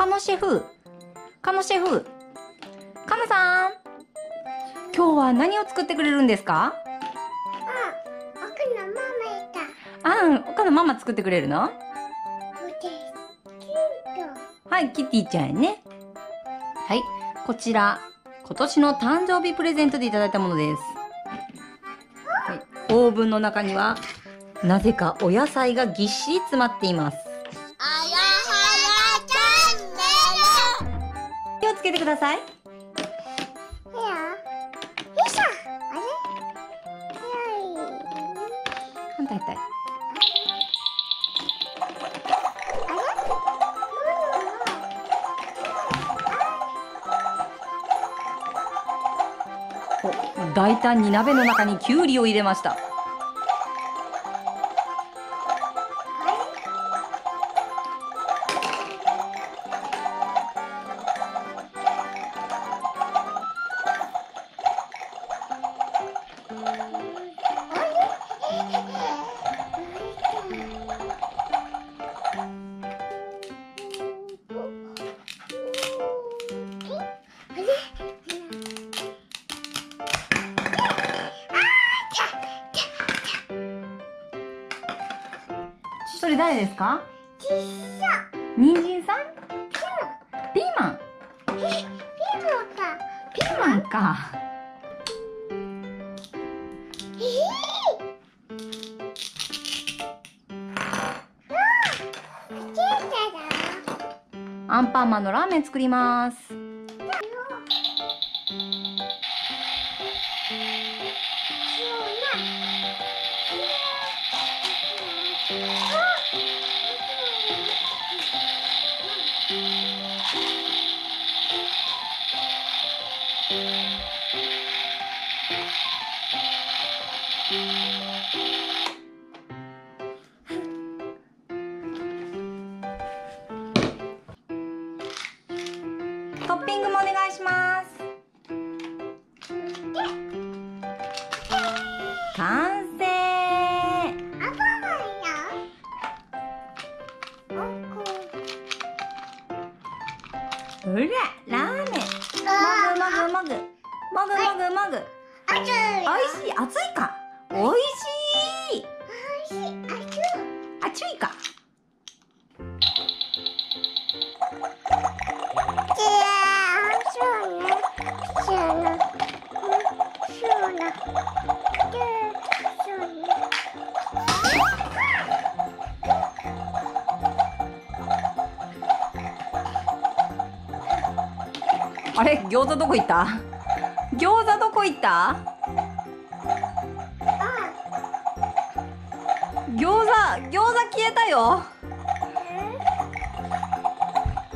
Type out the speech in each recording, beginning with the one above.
カノシェフ。カノシェフ。カノさん。今日は何を作ってくれるんですか？あ、僕のママいた。あん、他のママ作ってくれるの？はい、キティちゃんやね。はい、こちら、今年の誕生日プレゼントでいただいたものです。はい、オーブンの中には、なぜかお野菜がぎっしり詰まっています。つけてください。大胆に鍋の中にきゅうりを入れ？ました。れ誰ですか？ちっさ人参さん？ピーマンピーマンか。ピーマンか。えーうん。チーだアンパンマンのラーメン作ります。ピングもお願いします。完成アパマンよ。おこ。ほら、ラーメン。あもぐもぐもぐ。もぐもぐもぐ。おいしい。熱いか。おいしい。おいしい。熱い。熱いか。あれ餃子どこ行った？餃子どこ行った？あ、餃子、餃子消えたよ。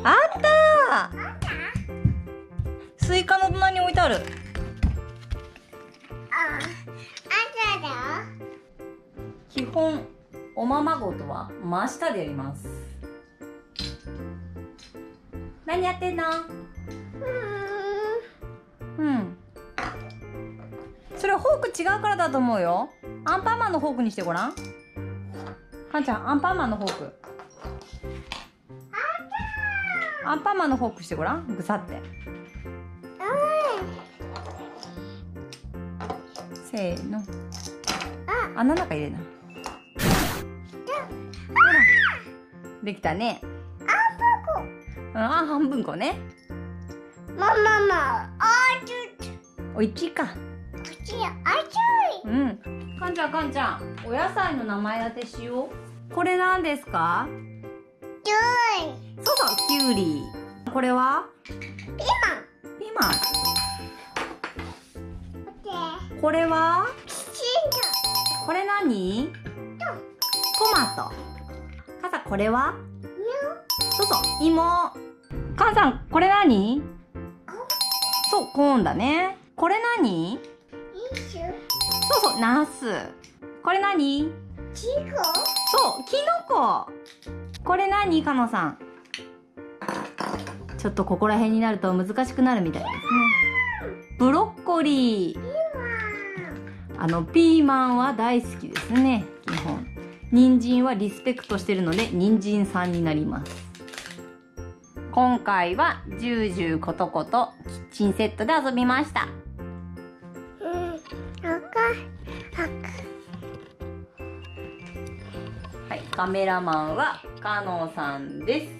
あったースイカの隣に置いてある。あ、あんただ。基本、おままごとは真下でやります。何やってんの？ォーク違うからだと思うよ。アンパンマンのフォークにしてごらん。かんちゃん、アンパンマンのフォーク。アンパンマンのフォークしてごらん。ぐさって。せーの。あ、穴の中入れな。ほら。できたね。うん、あ、半分こね。マママ、あーちゅおいちいか。こっちよ、あちゅうん。かんちゃん、かんちゃん。お野菜の名前当てしよう。これなんですか？い。ちゅい。そうそう、きゅうり。これは？ピーマン。ピーマ。ン。これは？きちんこれ何？トマト。かさ、これは？と。そうそう、芋。かんさん、これ何？そう、コーンだね。これ何？そうそう、ナス。これ何？ちご。そう、キノコ。これ何？かのさん。ちょっとここら辺になると難しくなるみたいですね。ブロッコリー。あの、ピーマンは大好きですね、基本。人参はリスペクトしてるので、人参さんになります。今回はジュージューことことキッチンセットで遊びました。カメラマンはカノさんです。